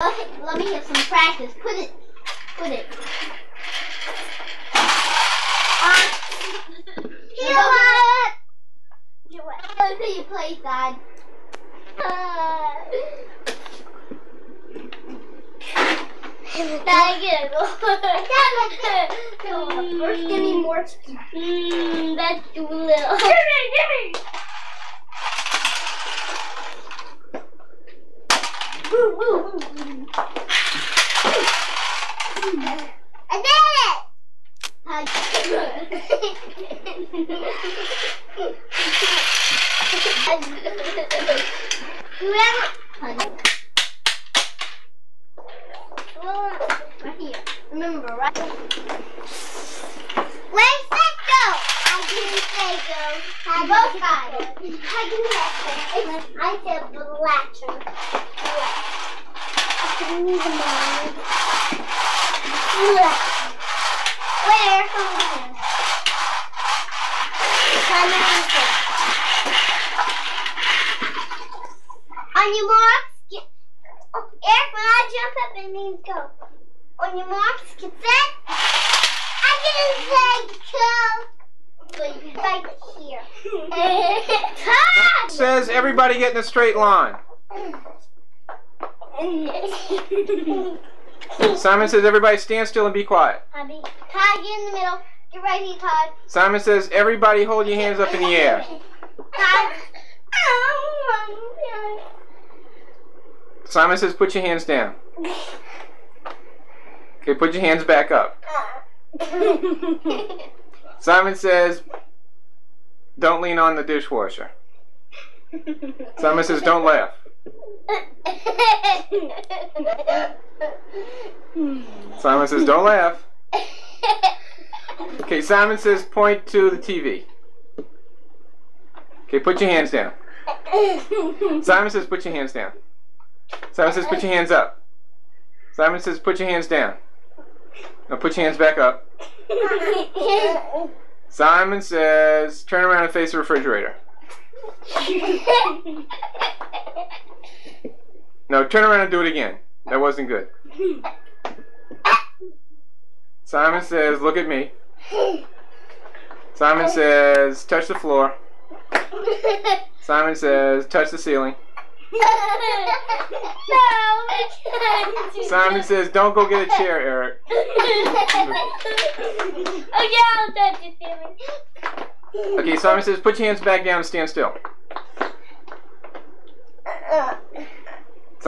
Okay, let me have some practice. Put it, put it. You know what? You what? Go to your place, Dad. Uh, Dad, get it. Come on, first give me more. Mmm, that's too little. Give me, give me. I did it. Whoever. Right here. Remember, right? Where's that go? I didn't say go. I Both sides. I didn't say. I said blatcher. I need a moment. Where? Simon answer. On your marks, get. Oh, Eric, when I jump up, it means go. On your marks, get set. I didn't say go. Can right here. Says everybody get in a straight line. Simon says everybody stand still and be quiet. Abby, Todd, get in the middle. Get right here, Todd. Simon says everybody hold your hands up in the air. Todd. Simon says put your hands down. Okay, put your hands back up. Simon says don't lean on the dishwasher. Simon says don't laugh. Simon says don't laugh. Okay, Simon says point to the TV. Okay, put your hands down. Simon says put your hands down. Simon says put your hands up. Simon says put your hands down. Now put your hands back up. Simon says turn around and face the refrigerator. No, turn around and do it again. That wasn't good. Simon says look at me. Simon says touch the floor. Simon says touch the ceiling. Simon says don't go get a chair, Eric. oh yeah, I'll touch the ceiling. Okay, Simon says put your hands back down and stand still.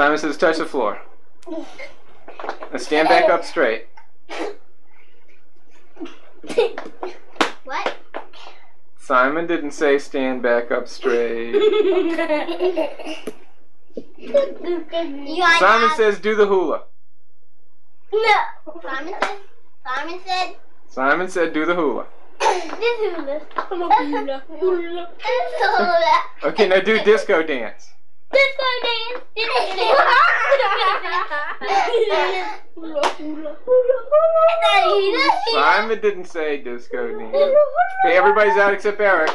Simon says touch the floor. Now stand back up straight. What? Simon didn't say stand back up straight. Simon have- says do the hula. no. Simon said. Simon said. Simon said do the hula. This is. Hula, hula. Hula. Okay, now do disco dance. Disco dance. Simon didn't say disco dance. Okay, everybody's out except Eric.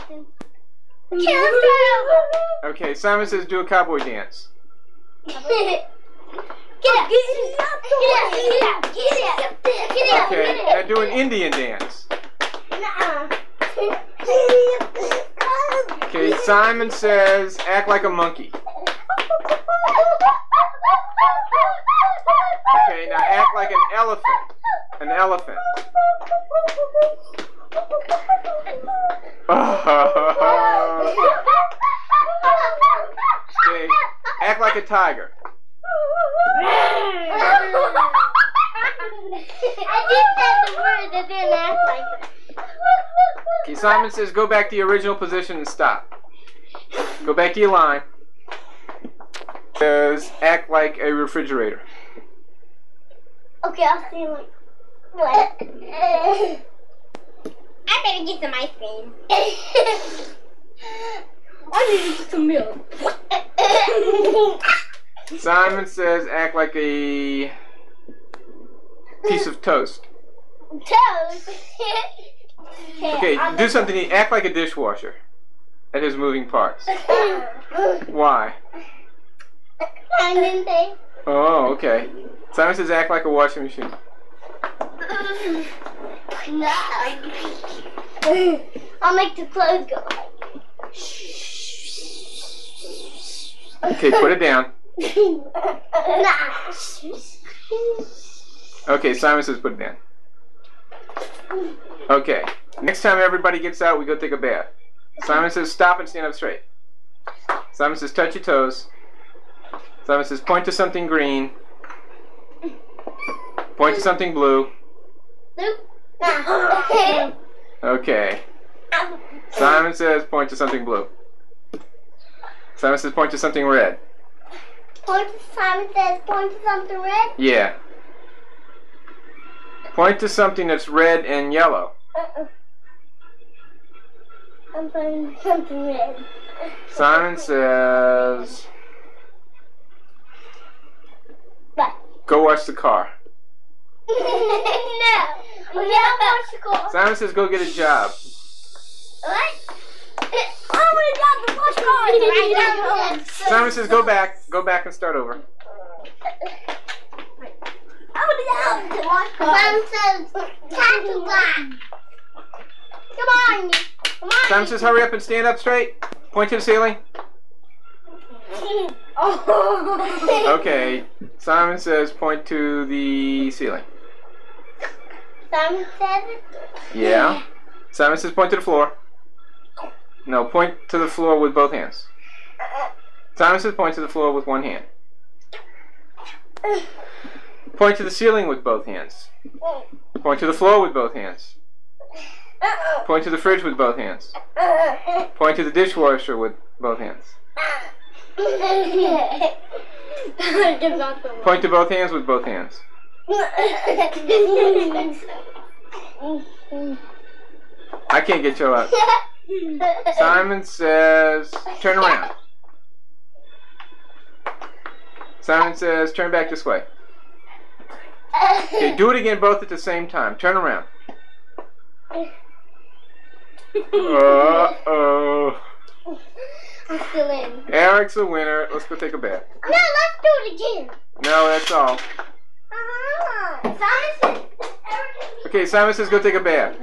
Okay, Simon says do a cowboy dance. Get. Get. Get. Get. Get. Okay, now do an Indian dance. Okay, Simon says act like a monkey. Okay, now act like an elephant. An elephant. okay, act like a tiger. I just said the word that didn't act like it. Okay, Simon says go back to your original position and stop. Go back to your line. Says act like a refrigerator. Okay, I'll see you like what? I better get some ice cream. I need to get some milk. Simon says act like a piece of toast. Toast. Okay, do something. Act like a dishwasher. That has moving parts. Why? I didn't say. Oh, okay. Simon says act like a washing machine. No. I'll make the clothes go. Okay, put it down. Okay, Simon says put it down. Okay. Next time everybody gets out, we go take a bath. Simon says stop and stand up straight. Simon says touch your toes. Simon says point to something green. Point to something blue. Nah. Okay. Simon says point to something blue. Simon says point to something red. Point to Simon says point to something red. Yeah. Point to something that's red and yellow. Uh-uh. I'm pointing to something red. Simon says What? go watch the car. no. We gotta watch the car. Simon says go get a job. What? Oh my god, the watch car is right down Simon says go back, go back and start over. I'm gonna watch. Simon says tattoo black. Come on. Come on. Simon says hurry up and stand up straight. Point to the ceiling. oh. Okay. Simon says point to the ceiling. Simon says. Yeah. Simon says point to the floor. No, point to the floor with both hands. Simon says point to the floor with one hand. Point to the ceiling with both hands. Point to the floor with both hands. Point to the fridge with both hands. Point to the dishwasher with both hands. Point to both hands with both hands. I can't get you out. Simon says turn around. Simon says turn back this way. Okay, do it again both at the same time. Turn around. Uh oh. I'm still in. Eric's a winner. Let's go take a bath. No, let's do it again. No, that's all. Uh-huh. Okay, Simon says go take a bath.